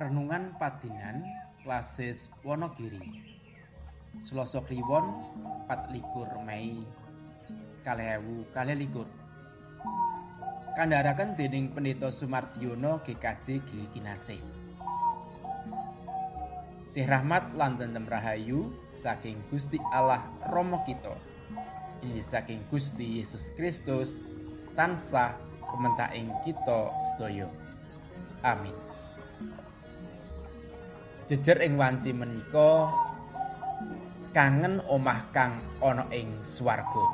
Renungan Padinan Klasis Wonogiri. Selasa Kliwon 24 Mei Kalewu Kalelikur Kandharaken dening Pendeta Sumardiono GKJ Gili Kinase Sih rahmat lan tentrem rahayu saking Gusti Allah Rama kita. Inggih saking Gusti Yesus Kristus tansah kementaing kita sedaya. Amin jejer ing wanci menika kangen omah kang ana ing swarga.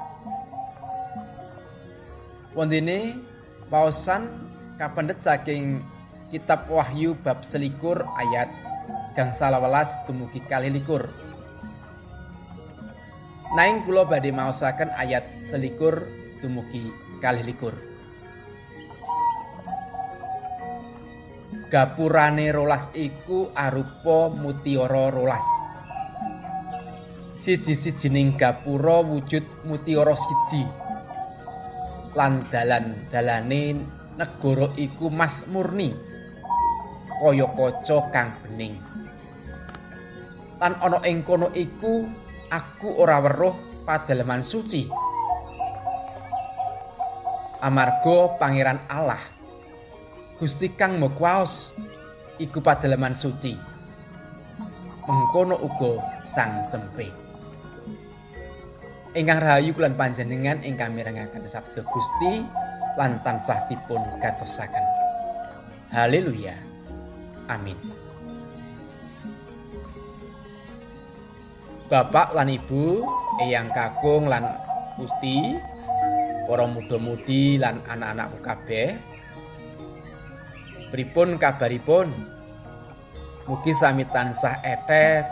Wondene pausan kapendet saking kitab Wahyu bab selikur ayat gang salawelas dumugi kali likur. Naing kula badhe maosaken ayat selikur dumugi kali likur. Gapurane rolas iku arupa mutiara rolas. Siji-sijining gapura wujud mutiara siji. Lan dalan-dalane negara iku mas murni. Kaya kaca kang bening. Lan ana ing kono iku aku ora weruh padaleman suci. Amarga pangeran Allah Gusti kang mekwaos iku padaleman suci. Mengkono uga sang cempe. Ingkang rahayu kulan panjenengan ingkang mirengaken sabda Gusti lan tansah dipun gatosaken. Haleluya. Amin. Bapak lan Ibu, eyang kakung lan puti, para muda-mudi lan anak-anakku kabeh, Pripun kabaripun? Mugi sami tansah etes,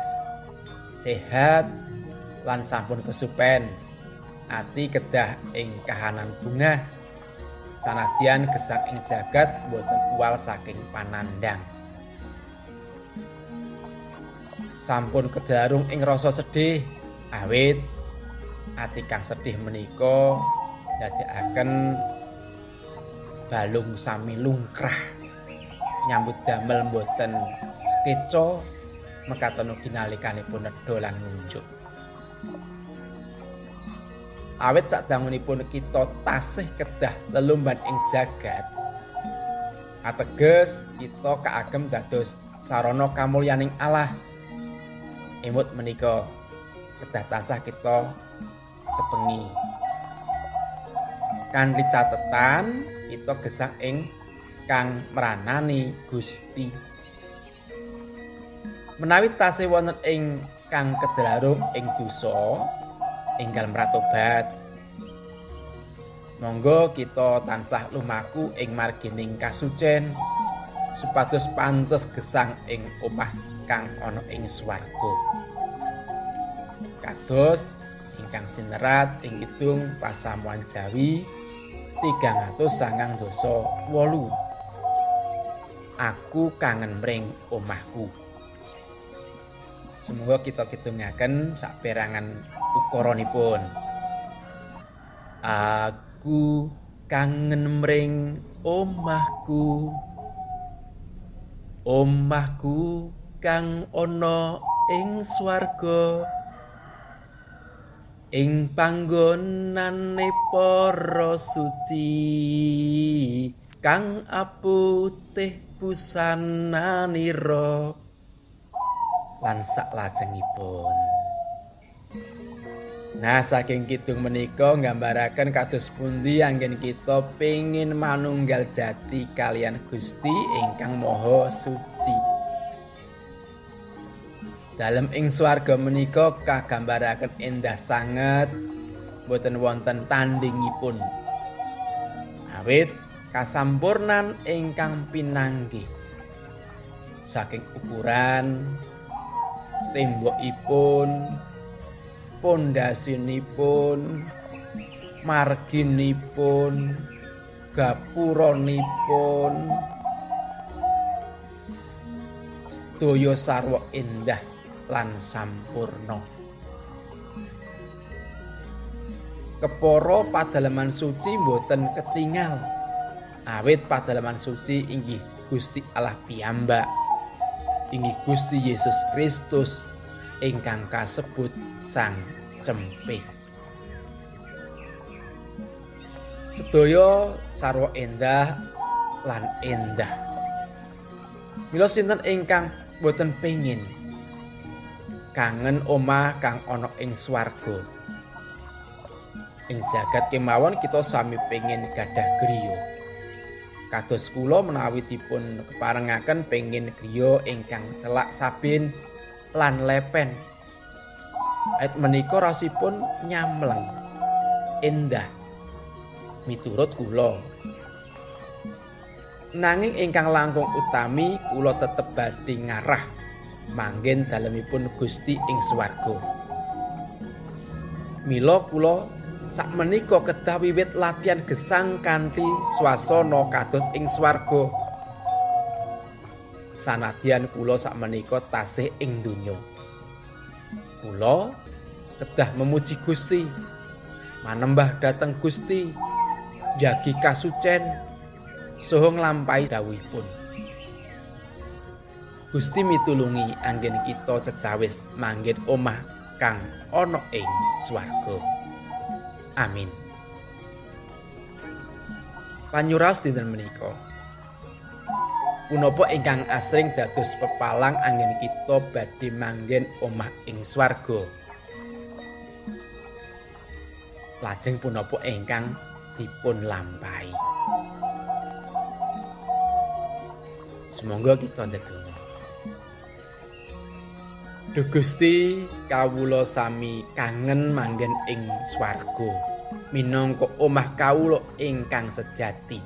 sehat, lan sampun kesupen. Ati kedah ing kahanan bunga. Sanadyan gesang ing jagat boten uwal saking panandang. Sampun kedarung ing rasa sedih, awit ati kang sedih menika dadekaken balung sami lungkrah. Nyambut damel mboten sekeca mekaten ugi nalikanipun nedha lan ngunjuk. Awit sadangunipun kita tasih kedah lelumban ing jagat. Ateges kita kaagem dados sarana kamulyaning Allah. Emut menika kedah tansah kita cepengi. Kanthi catetan kita gesang ing kang meranani Gusti. Menawi tasih wonten ing kang kedalarum ing dosa, enggal mratobat. Monggo kita tansah lumaku ing margining kasucen supados pantes gesang ing omah kang ana ing swarga. Kados ingkang sinerat ing kidung pasamuan Jawi 300 sangang dosa wolu. Aku kangen mring omahku. Semoga kita kitungaken saperangan ukoronipun. Aku kangen mring omahku. Omahku kang ana ing swarga. Ing panggonane para suci. kang aputih busananira lan saklajengipun Nah saking kidung menika nggambaraken kados pundi anggen kita pengin manunggal jati kalian Gusti ingkang Maha Suci. Dalem ing swarga menika kagambaraken endah sanget boten wonten tandingipun. Awit kasampurnan ingkang pinanggi saking ukuran tembokipun pondasinipun marginipun gapuranipun sedaya sarwa endah lan sampurna. Keporo padalaman suci mboten ketingal awit padalaman suci inggih Gusti Allah piyambak inggih Gusti Yesus Kristus ingkang kasebut Sang Cempit. Sedaya sarwa endah lan endah. Mila sinten ingkang boten pengin kangen omah kang ana ing swarga. Ing jagat kemawon kita sami pengin gadah griya. Kados kula menawi dipun keparengaken pengin griya ingkang celak sabin lan lepen. Ait menika rasipun nyamleng. Endah. Miturut kula. Nanging ingkang langkung utami kula tetep badhe ngarah manggen dalemipun Gusti ing swarga. Mila kula sakmenika kedah wiwit latihan gesang kanthi swasana kados ing swarga. Sanadyan kula sakmenika tasih ing donya. Kula kedah memuji Gusti, manembah dhateng Gusti, jagi kasucen, saha nglampahi dawuhipun. Gusti mitulungi anggen kita cecawis manggen omah kang ana ing swarga. Amin. Panyuras dinten menika. Punapa ingkang asring dados pepalang anggen kita badhe manggen omah ing swarga. Lajeng punapa ingkang dipun lampahi. Semoga kita ndedonga. Duh Gusti, kawula sami kangen manggen ing swarga. Minangka omah kawula ingkang sejati.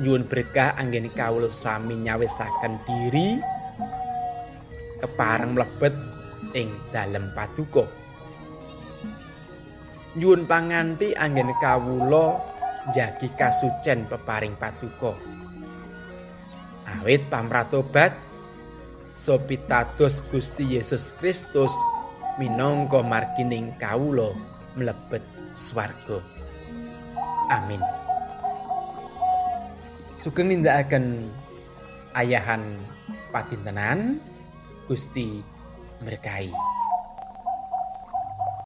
Nyuwun berkah anggen kawula sami nyawisaken diri kepareng mlebet ing dalem paduka. Nyuwun panganti anggen kawula jagi kasucen peparing paduka. Awit pamratobat sopitados Gusti Yesus Kristus minangka margining kawula mlebet swarga. Amin. Sugeng nindakaken ayahan padintenan Gusti berkahi.